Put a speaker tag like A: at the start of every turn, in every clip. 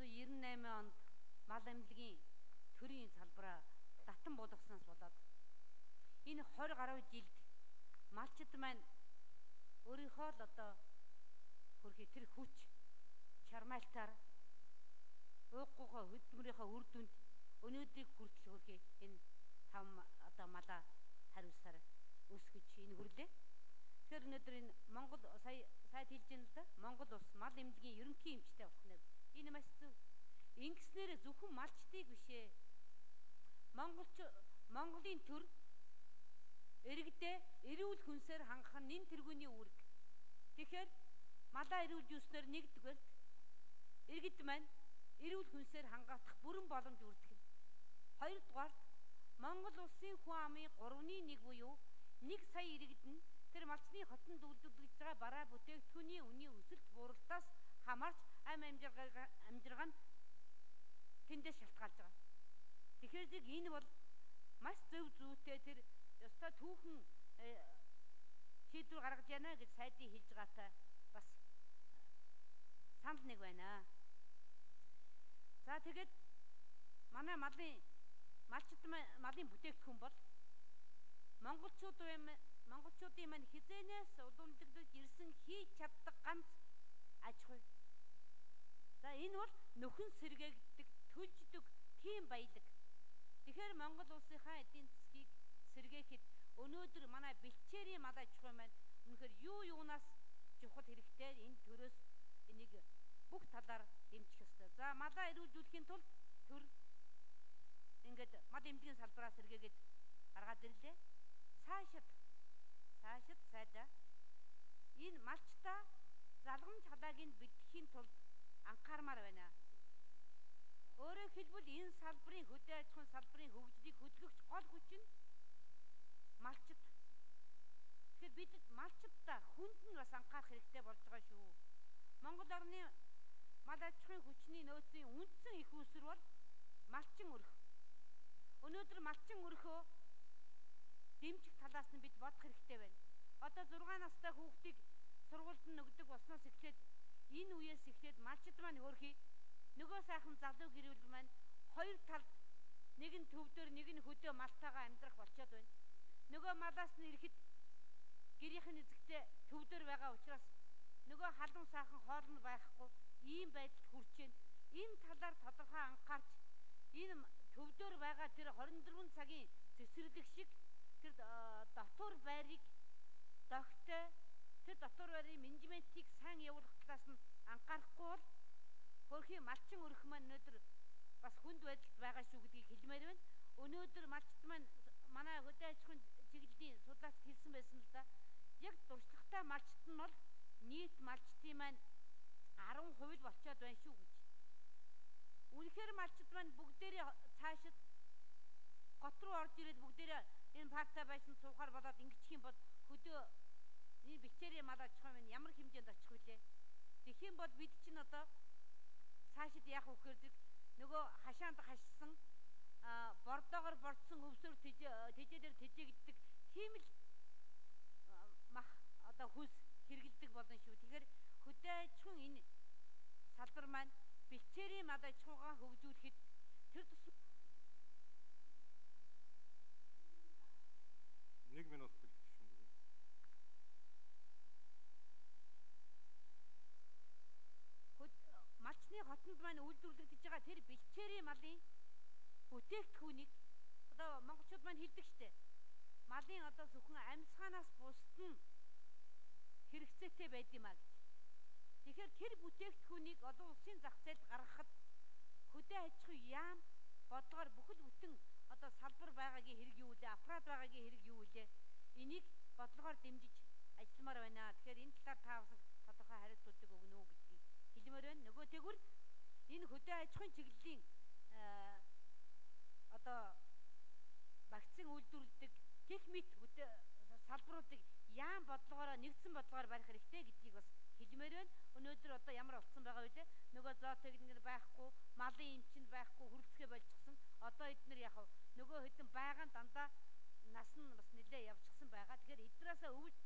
A: 1998 онд мал амилгын төрийн салбараа татан буулгаснаас болоод энэ 20 гаруй жилд малчид маань өөрийнхөө л одоо хөрхи тэр хүч чармайлтаар ууггүйхөө хөдөлмөрийнхөө үр дүнд өнөөдрийг хүртэл хөрхи энэ тав одоо малаа хариулсаар өсгөж энэ хүрлээ. Тэгэхээр өнөөдөр энэ Монгол сая сайд хэлж байна л да. Монгол улс мал эмнэлгийн ерөнхий эмчтэй болох нэр. Энэ маш зөв. Ингэснээр зөвхөн малчдыг бишээ. Монголч Монголын төр иргэдээ эрүүл хүнсээр хангах нь нэн тэргүүний үүрэг. Тэгэхээр малаа эрүүлж юуснаар нэгдүгээрт иргэд маань эрүүл хүнсээр хангаадах бүрэн боломж үрдэх нь. Хоёрдугаарт Монгол улсын хүн амын 3-ны 1 буюу 1 сая иргэд нь тэр малчны хотонд үйлдвэрлэж байгаа бараа бүтээгдэхүүний үнийн өсөлт бууралтаас хамаарч ам амжиргаа амжиргаа нь тэндээс шалтгаалж байгаа. Тэгэхээр зэрэг энэ бол маш зөв зүйтэй тэр ёстой түүхэн э, шийдвэр гаргаж яана гэж сайдын хэлж байгаатай бас санал нэг байна. За тэгээд манай малын малчд малын бүтээгдэхүүн бол монголчууд юм монголчуудын маань хизээнээс удамдагдж ирсэн хийж чаддаг ганц аж ахуй. Энэ бол нөхөн сэргээгддэг, төлждөг тийм баялаг. Тэгэхээр Монгол улсынхаа эдийн засгийг сэргээхэд өнөөдөр манай бэлчээрийн мал аж ахуй маань үнэхээр юу юунаас чухал хэрэгтэй энэ төрөөс энийг бүх талаар дэмжих ёстой. За малаа эрүүлжүүлэхийн тулд төр ингээд мад эмнэлгийн салбараас сэргээгээд гаргаад ирлээ. Цаашид цаашид сайда энэ малчтаа залгамж халаагийн бэлтгэхийн тулд анхаармаар байна. Өөрөөр хэлбэл энэ салбарын хөдөө аж ахуйн салбарын хөгжлийг хөдөлгөгч гол хүч нь малчд. Тэгэхээр бид малчдаа хүнд нь бас анхаарах хэрэгтэй болж байгаа шүү. Монгол орны мал аж ахуйн хүчний нөөцийн үндсэн их үүсвэр бол малчин өрх. Өнөөдөр малчин өрхөө дэмжих талаас нь бид бодох хэрэгтэй байна. Одоо 6 настай хүүхдийг сургуульд нь нөгдөг болсноос эхлээд энэ үеэс эхлээд малчд маань хөрхий нөгөө сайхан залуу гэрүүл маань хоёр талд нэг нь төвдөр нэг нь хөдөө малтайгаа амьдрах болчиход байна. Нөгөө малаас нь ирэхэд гэрийнхэн эзэгтэй төвдөр байгаа учраас нөгөө халуун сайхан хоол нь байхгүй ийм байдалд хүрч байна. Энэ талаар тодорхой анхаарч энэ төвдөр байгаа тэр 24 цагийн цэцэрлэг шиг тэр дотор байрыг догтой тэр дотор байрын менежментийг сайн явуулах талаас нь анхаарахгүй бол хөрхийн малчин өрх маань өнөөдөр бас хүнд байдалд байгаа шүү гэдгийг хэлмээр байна. Өнөөдөр малчт маань манай хөдөө аж ахуйн чиглэлийн судлаач хэлсэн байсан л да. Яг дуршлагтай малчт нь бол нийт малчтын маань 10% л болчиход байна шүү гэж. Үнэхээр малчт маань бүгдээрээ цаашид гот руу орж ирээд бүгдээрээ энэ парта байсан суухаар болоод ингэчих юм бол хөдөө энэ бэлчээрийн мал ахуй маань ямар хэмжээнд очих вүлээ. Тэгэх юм бол бид чинь одоо цаашид яах гэхээр нөгөө хашаанд хашсан бордоогоор бордсон өвсөөр тэжээдэр тэжээгддэг тийм л мах одоо хүс хэрэгэлдэг болно шүү. Тэгэхээр хөдөө аж ахуйн энэ салбар маань бэлчээрийн мал аж ахуйгаа хөгжүүлэхэд тэр тусам
B: 1 минут бэлтгэсэн бүгд.
A: Хөд малчны хотонд маань үйлдвэрлэгдэж байгаа тэр бэлчээрийн малын бүтээгдэхүүнийг одоо монголчууд маань хэлдэг штэ. Малын одоо зөвхөн амьсгаанаас бусд нь хэрэгцээтэй байд юм а гэж. Тэгэхээр тэр бүтээгдэхүүнийг олон улсын зах зээлд гаргахад хөдөө аж ахуй яам бодлогоор бүхэл бүтэн одоо салбар байгаагийн хэрэг юу вэ? Аппарат байгаагийн хэрэг юу вэ? Энийг бодлогоор дэмжиж ажилламаар байна. Тэгэхээр энэ талаар та бас тодорхой хариултуудыг өгнө үү гэдгийг хэлмээр байна. Нөгөө тэгвэр энэ хөдөө аж ахуйн чиглэлийн одоо вакцин үйлдвэрлэдэг техник хөдөө салбаруудыг яам бодлогоороо нэгдсэн бодлогоор барих хэрэгтэй гэдгийг бас хэлмээр байна. Өнөөдөр одоо ямар болсон байгаа вэ? Нөгөө зоотехник байхгүй, малын эмчинд байхгүй, хүрэлцгээ болчихсон. Одоо эднэр яг нөгөө хэдэн байгаа дандаа нас нь бас нэлээ явчихсан байгаа. Тэгэхээр эднээсээ өвөл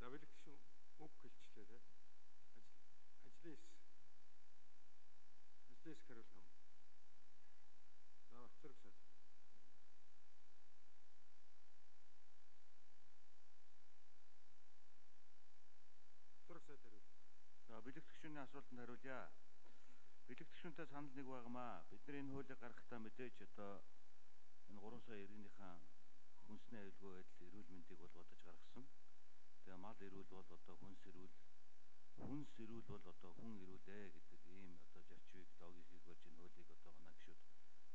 B: За бэлэгч
C: асуултанд хариулъя. Бэлэгдэхшүүнтэй санал нэг байгамаа. Бид нар энэ хуулийг гаргахдаа мэдээж одоо энэ 3 сая иргэнийхэн хүнсний аюулгүй байдал эрүүл мэндийг бол бодож гаргасан. Тэгээ мал эрүүл бол одоо хүнс эрүүл хүнс эрүүл бол одоо хүн эрүүлээ гэдэг ийм одоо зарчмыг логикийг барьж энэ хуулийг одоо манай гишүүд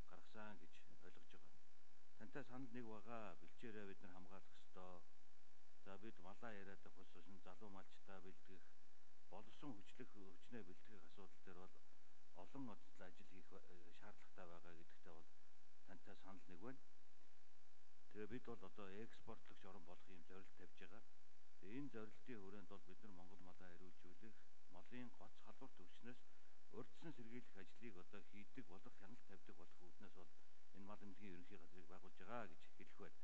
C: гаргасан гэж ойлгож байгаа. Тантай санал нэг байгаа. Бэлчээрээ бид нар хамгаалах ёстой. За бид малаа яриад ус залуу малчтаа бэлтгэх боловсон хүчлэх хүчнээ бэлтгэх асуудал дээр бол олон ажил хийх э, шаардлагатай байгаа гэдэгтээ бол тантай санал нэг байна. Тэгээ бид бол одоо экспортлогч орн болох юм зорилт тавьж байгаа. Тэгээ энэ зорилтын хүрээнд бол бид нар Монгол малаа эрүүлжүүлэх, малын гоц халдвар төвчнөөс урьдчилан сэргийлэх ажлыг одоо хийдэг болох хяналт тавьдаг болох үүднээс бол энэ мал эмнэлгийн ерөнхий газрыг байгуулж байгаа гэж хэлэх байна.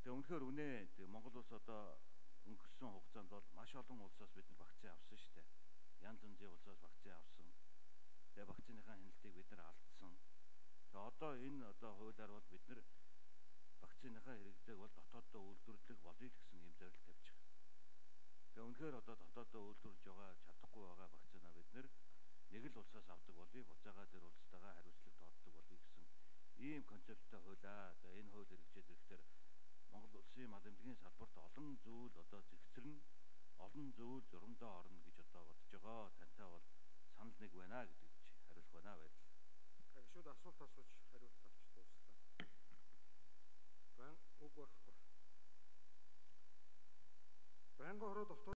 C: Тэгээ үнэхээр үнэ Монгол улс одоо өнгөрсөн хугацаанд бол маш олон улсаас бид нар вакцин авсан шүү дээ. Янз янзын улсаас вакцин авсан. Тэгээ вакциныхаа хяналтыг бид нар алдсан. Тэгээ одоо энэ одоо хуулиар бол бид нар вакциныхаа хэрэглээг бол дотооддоо үйлдвэрлэх болъё гэсэн юм зорилт тавьж байгаа. Тэгээ үнэхээр одоо дотооддоо үйлдвэрлэж байгаа чадахгүй байгаа вакцина бид нар нэг л улсаас авдаг болъё, буцаага дээр улстайгаа хариуцлага тооддог болъё гэсэн ийм концепттай хуулаа. За энэ хууль хэрэгжээд ирэхээр Монгол улсын мал эмнэлгийн салбарт олон зүйл одоо зэгцэрнэ, олон зүйл зурамдаа орно гэж одоо бодож байгаа. Тантай бол санал нэг байна гэдэг чи хариулах байна баярлалаа.
D: Тэгэхээр шууд асуулт асууж хариулт авч дууслаа. Бан үг байхгүй. Байнгын хороо дотор